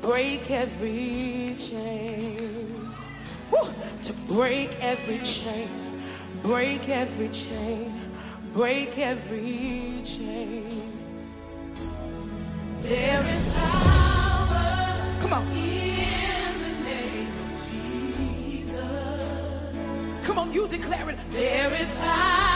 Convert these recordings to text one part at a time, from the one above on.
break every chain. Woo! To break every chain, break every chain, break every chain. There is power. Come on. In the name of Jesus. Come on, you declare it. There is power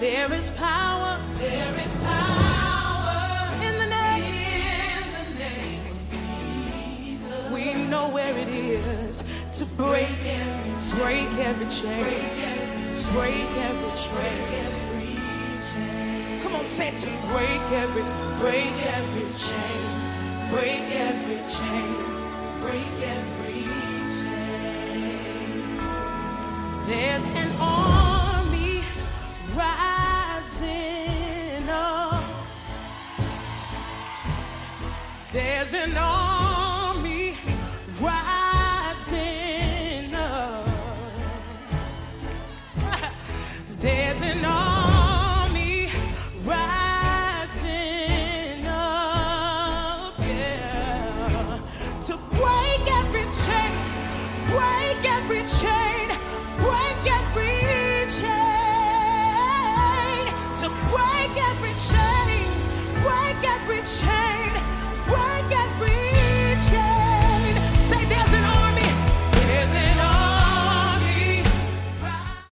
There is power. There is power in the name. In the name of Jesus. We know where it is to break every break every chain. Break every chain. Come on, say to break every break every chain. Break every chain. Break every chain. There's an army There's an army